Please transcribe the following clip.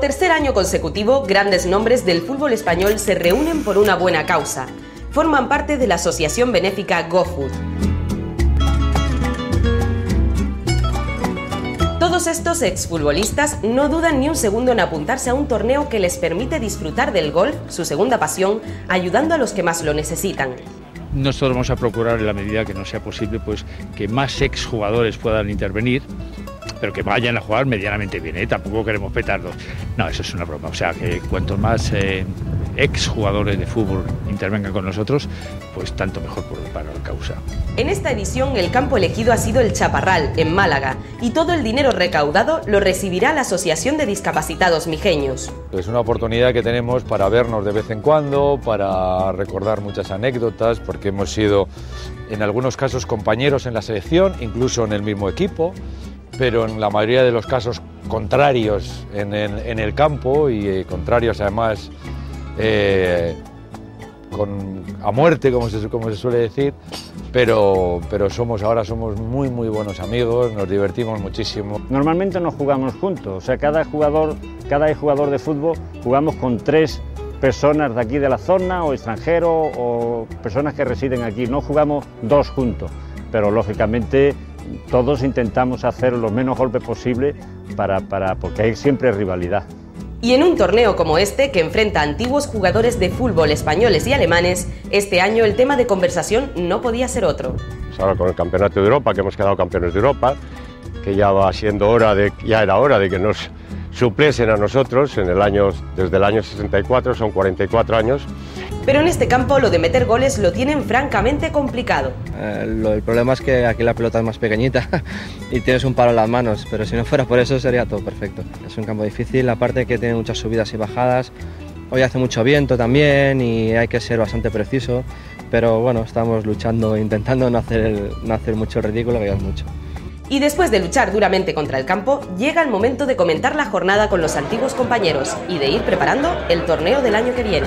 tercer año consecutivo, grandes nombres del fútbol español se reúnen por una buena causa. Forman parte de la asociación benéfica GoFood. Todos estos exfutbolistas no dudan ni un segundo en apuntarse a un torneo que les permite disfrutar del golf, su segunda pasión, ayudando a los que más lo necesitan. Nosotros vamos a procurar en la medida que no sea posible pues que más exjugadores puedan intervenir pero que vayan a jugar medianamente bien, ¿eh? tampoco queremos petardos. No, eso es una broma, o sea que cuanto más eh, ex jugadores de fútbol intervengan con nosotros, pues tanto mejor para la causa. En esta edición el campo elegido ha sido el Chaparral, en Málaga, y todo el dinero recaudado lo recibirá la Asociación de Discapacitados Mijeños. Es una oportunidad que tenemos para vernos de vez en cuando, para recordar muchas anécdotas, porque hemos sido en algunos casos compañeros en la selección, incluso en el mismo equipo pero en la mayoría de los casos contrarios en, el campo y eh, contrarios además eh, con, a muerte, como se, suele decir, pero, pero somos, ahora somos muy muy buenos amigos, nos divertimos muchísimo. Normalmente no jugamos juntos, o sea, cada jugador, cada jugador de fútbol jugamos con tres personas de aquí de la zona o extranjeros o personas que residen aquí, no jugamos dos juntos, pero lógicamente todos intentamos hacer lo menos golpes posible para, para, porque hay siempre rivalidad. Y en un torneo como este, que enfrenta a antiguos jugadores de fútbol españoles y alemanes, este año el tema de conversación no podía ser otro. Pues ahora con el Campeonato de Europa, que hemos quedado campeones de Europa, que ya va siendo hora de, ya era hora de que nos supliesen a nosotros en el año, desde el año 64, son 44 años, pero en este campo lo de meter goles lo tienen francamente complicado. Eh, el problema es que aquí la pelota es más pequeñita y tienes un palo en las manos, pero si no fuera por eso sería todo perfecto. Es un campo difícil, aparte que tiene muchas subidas y bajadas. Hoy hace mucho viento también y hay que ser bastante preciso, pero bueno, estamos luchando, intentando no hacer, no hacer mucho ridículo, que es mucho. Y después de luchar duramente contra el campo, llega el momento de comentar la jornada con los antiguos compañeros y de ir preparando el torneo del año que viene.